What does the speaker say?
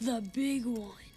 The big one.